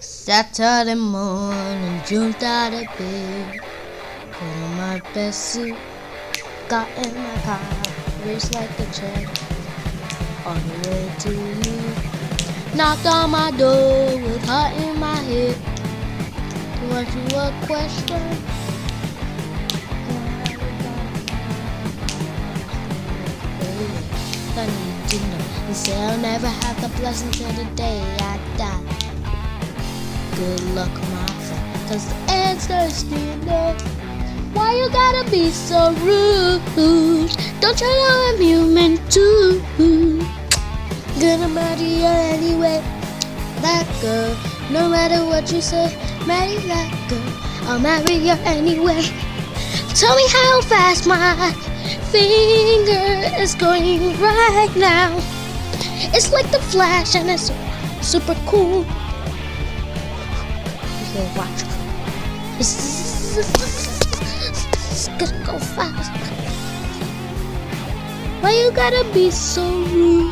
Saturday morning, jumped out of bed, put on my best suit, got in my car, raced like a train, on the way to you. Knocked on my door with heart in my head. Ask you a question. I need to know. You say I'll never have the blessing till the day I die. Good luck, my friend, cause the answer's no. Why you gotta be so rude? Don't you know I'm human too? Gonna marry you anyway. That girl, no matter what you say, marry that girl. I'll marry you anyway. Tell me how fast my finger is going right now. It's like the flash and it's super cool. Okay, watch. It's gonna go fast. Why you gotta be so rude?